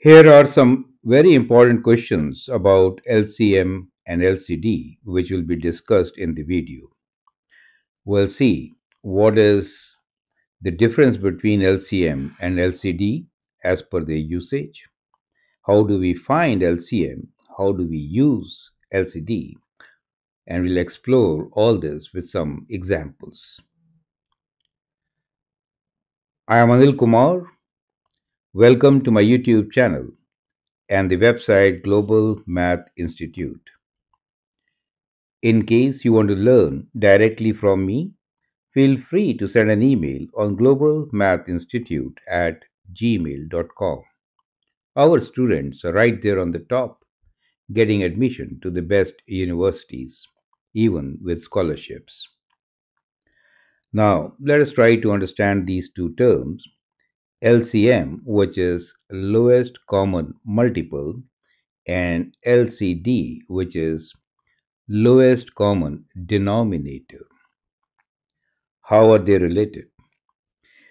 Here are some very important questions about LCM and LCD which will be discussed in the video. We'll see what is the difference between LCM and LCD as per their usage. How do we find LCM? How do we use LCD? And we'll explore all this with some examples. I am Anil Kumar Welcome to my YouTube channel and the website Global Math Institute. In case you want to learn directly from me, feel free to send an email on globalmathinstitute Math Institute at gmail.com. Our students are right there on the top, getting admission to the best universities, even with scholarships. Now, let us try to understand these two terms LCM, which is lowest common multiple, and LCD, which is lowest common denominator. How are they related?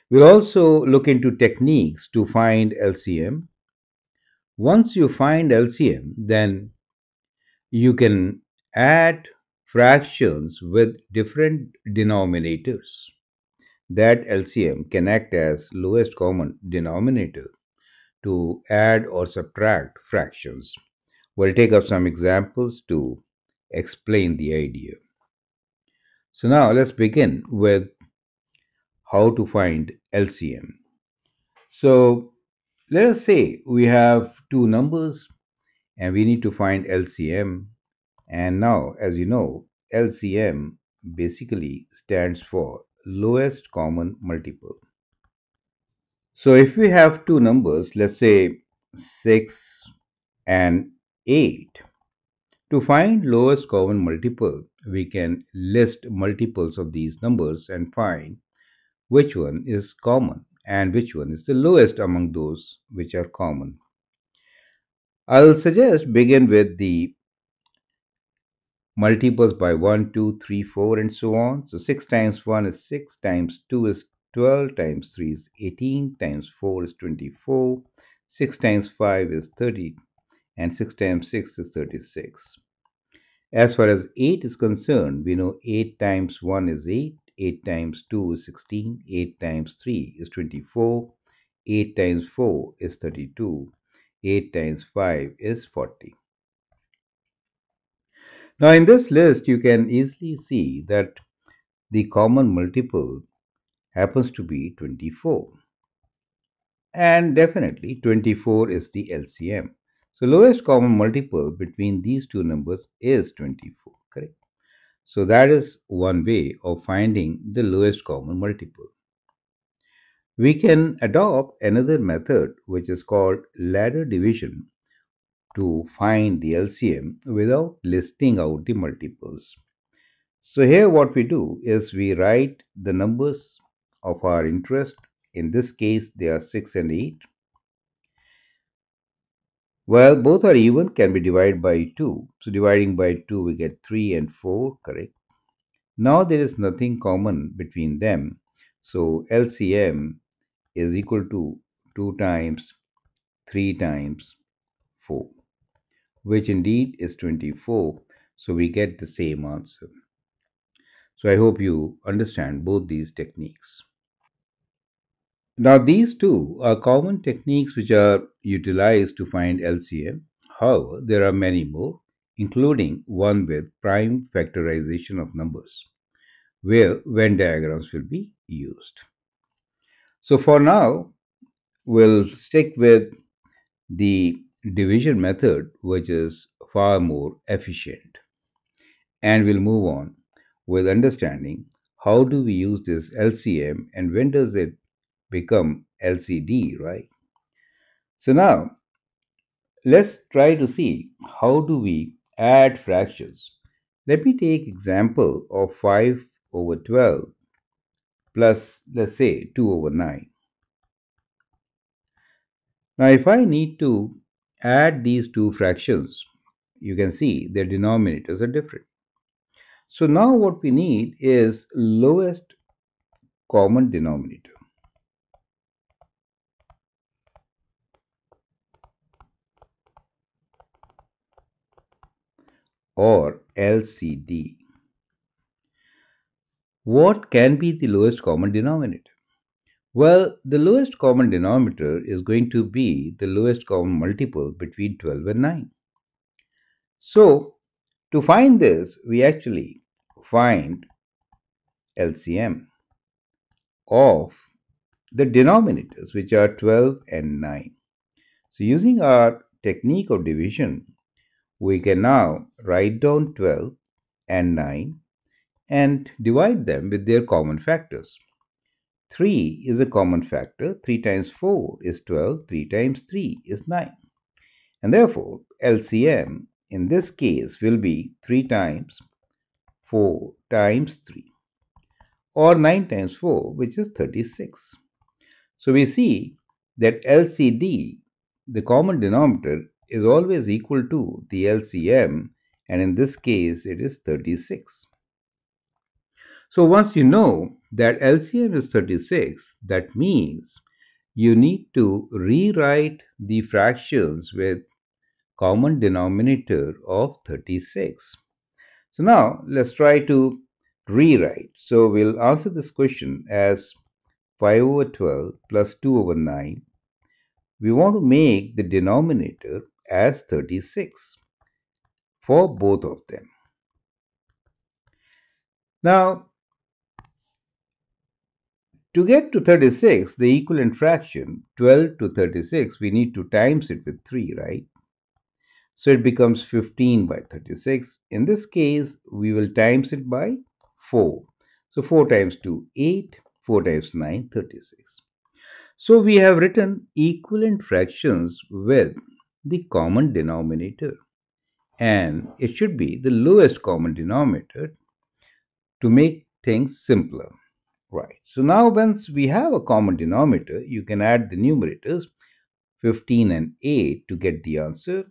We'll also look into techniques to find LCM. Once you find LCM, then you can add fractions with different denominators that LCM can act as lowest common denominator to add or subtract fractions. We'll take up some examples to explain the idea. So now let's begin with how to find LCM. So let us say we have two numbers and we need to find LCM. And now, as you know, LCM basically stands for lowest common multiple. So if we have two numbers, let's say 6 and 8, to find lowest common multiple, we can list multiples of these numbers and find which one is common and which one is the lowest among those which are common. I'll suggest begin with the multiples by 1, 2, 3, 4 and so on. So 6 times 1 is 6, times 2 is 12, times 3 is 18, times 4 is 24, 6 times 5 is 30 and 6 times 6 is 36. As far as 8 is concerned, we know 8 times 1 is 8, 8 times 2 is 16, 8 times 3 is 24, 8 times 4 is 32, 8 times 5 is 40. Now in this list you can easily see that the common multiple happens to be 24 and definitely 24 is the LCM. So lowest common multiple between these two numbers is 24 correct. So that is one way of finding the lowest common multiple. We can adopt another method which is called ladder division to find the LCM without listing out the multiples. So here what we do is we write the numbers of our interest. In this case, they are 6 and 8. Well, both are even, can be divided by 2. So dividing by 2, we get 3 and 4, correct? Now there is nothing common between them. So LCM is equal to 2 times 3 times 4 which indeed is 24. So we get the same answer. So I hope you understand both these techniques. Now these two are common techniques which are utilized to find LCM. However, there are many more, including one with prime factorization of numbers, where Venn diagrams will be used. So for now, we'll stick with the division method which is far more efficient. And we'll move on with understanding how do we use this LCM and when does it become LCD, right? So now let's try to see how do we add fractions. Let me take example of 5 over 12 plus let's say 2 over 9. Now if I need to add these two fractions, you can see their denominators are different. So now what we need is lowest common denominator. or LCD. What can be the lowest common denominator? Well, the lowest common denominator is going to be the lowest common multiple between 12 and 9. So, to find this, we actually find LCM of the denominators, which are 12 and 9. So, using our technique of division, we can now write down 12 and 9 and divide them with their common factors. 3 is a common factor. 3 times 4 is 12. 3 times 3 is 9. And therefore, LCM in this case will be 3 times 4 times 3 or 9 times 4 which is 36. So we see that LCD, the common denominator, is always equal to the LCM and in this case it is 36. So once you know that LCM is 36, that means you need to rewrite the fractions with common denominator of 36. So now let's try to rewrite. So we'll answer this question as 5 over 12 plus 2 over 9. We want to make the denominator as 36 for both of them. Now, to get to 36, the equivalent fraction, 12 to 36, we need to times it with 3, right? So it becomes 15 by 36. In this case, we will times it by 4. So 4 times 2, 8. 4 times 9, 36. So we have written equivalent fractions with the common denominator. And it should be the lowest common denominator to make things simpler. Right. So now once we have a common denominator, you can add the numerators 15 and 8 to get the answer.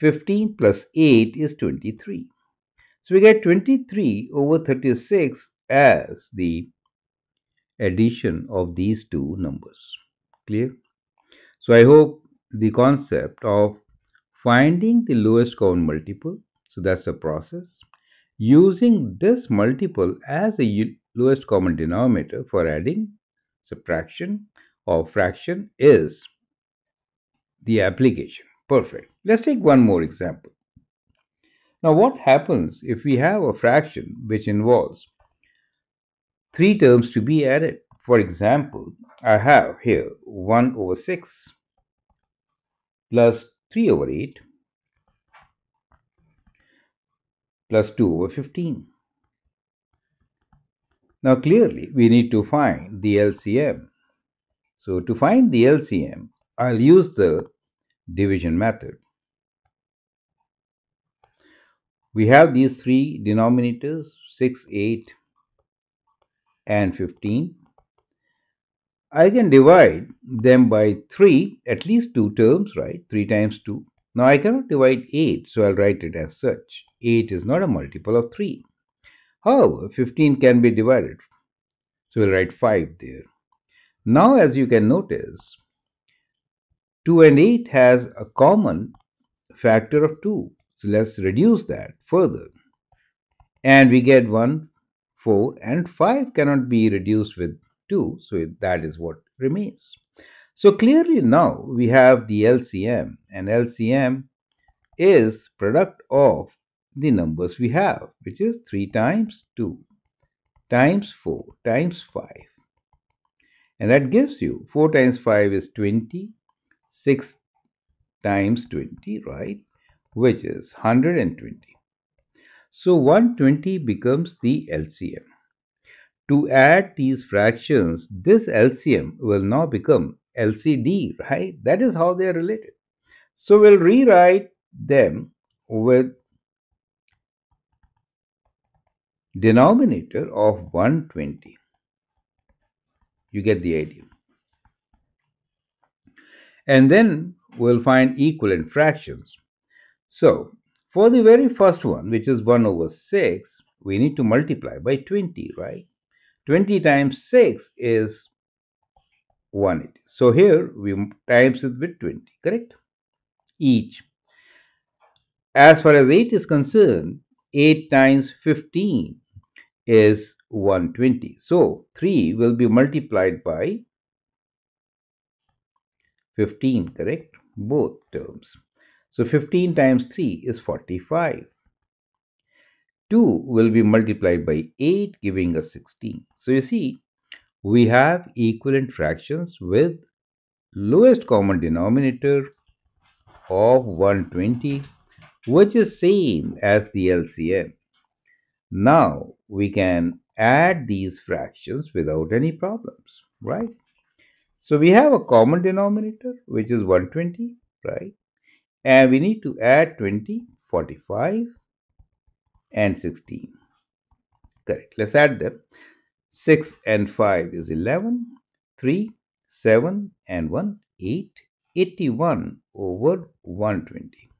15 plus 8 is 23. So we get 23 over 36 as the addition of these two numbers. Clear? So I hope the concept of finding the lowest common multiple, so that's a process, using this multiple as a lowest common denominator for adding, subtraction, or fraction is the application. Perfect. Let's take one more example. Now, what happens if we have a fraction which involves three terms to be added? For example, I have here 1 over 6 plus 3 over 8 plus 2 over 15. Now clearly we need to find the LCM. So to find the LCM, I'll use the division method. We have these three denominators 6, 8 and 15. I can divide them by 3, at least two terms, right? 3 times 2. Now I cannot divide 8, so I'll write it as such. 8 is not a multiple of 3. However, 15 can be divided. So we'll write 5 there. Now, as you can notice, 2 and 8 has a common factor of 2. So let's reduce that further. And we get 1, 4, and 5 cannot be reduced with 2. So that is what remains. So clearly now we have the LCM, and LCM is product of the numbers we have, which is 3 times 2 times 4 times 5. And that gives you 4 times 5 is 20, 6 times 20, right? Which is 120. So 120 becomes the LCM. To add these fractions, this LCM will now become LCD, right? That is how they are related. So we'll rewrite them with denominator of 120. You get the idea. And then we'll find equivalent fractions. So, for the very first one, which is 1 over 6, we need to multiply by 20, right? 20 times 6 is 180. So here we times it with 20, correct? Each. As far as 8 is concerned, 8 times 15 is 120. So 3 will be multiplied by 15, correct? Both terms. So 15 times 3 is 45. 2 will be multiplied by 8, giving us 16. So you see, we have equivalent fractions with lowest common denominator of 120, which is same as the LCM. Now we can add these fractions without any problems, right? So we have a common denominator, which is 120, right? And we need to add 20, 45, and 16. Correct. Let's add them. 6 and 5 is 11, 3, 7 and 1, 8, 81 over 120.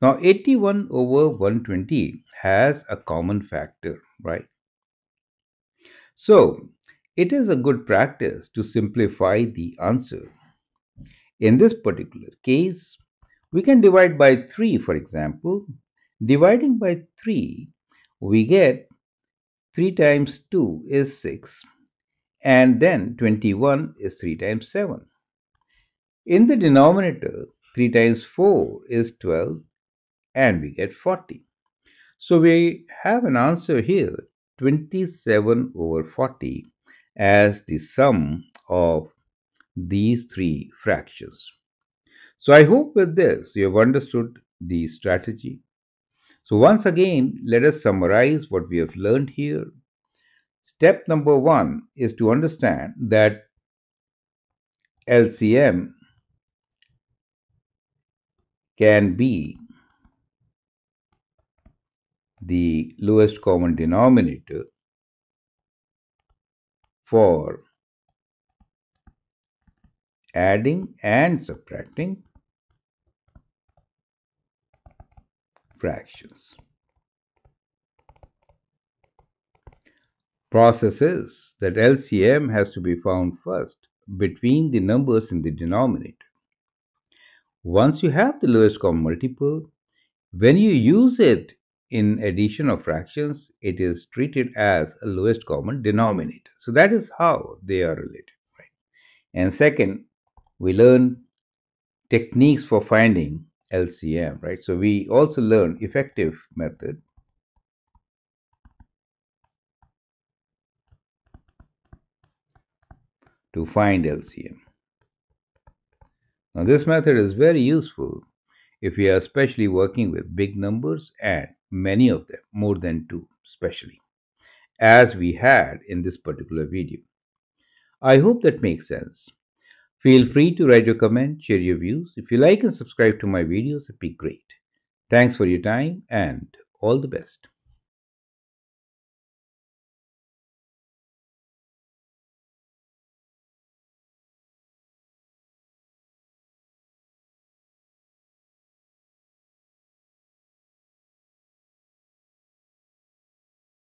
Now 81 over 120 has a common factor, right? So it is a good practice to simplify the answer. In this particular case, we can divide by 3, for example. Dividing by 3, we get 3 times 2 is 6, and then 21 is 3 times 7. In the denominator, 3 times 4 is 12, and we get 40. So we have an answer here 27 over 40 as the sum of these three fractions. So I hope with this you have understood the strategy. So once again, let us summarize what we have learned here. Step number one is to understand that LCM can be the lowest common denominator for adding and subtracting fractions. Process is that LCM has to be found first between the numbers in the denominator. Once you have the lowest common multiple, when you use it in addition of fractions, it is treated as a lowest common denominator. So that is how they are related. Right? And second, we learn techniques for finding LCM, right? So we also learn effective method. to find LCM. Now this method is very useful if we are especially working with big numbers and many of them, more than two especially, as we had in this particular video. I hope that makes sense. Feel free to write your comment, share your views. If you like and subscribe to my videos, it'd be great. Thanks for your time and all the best.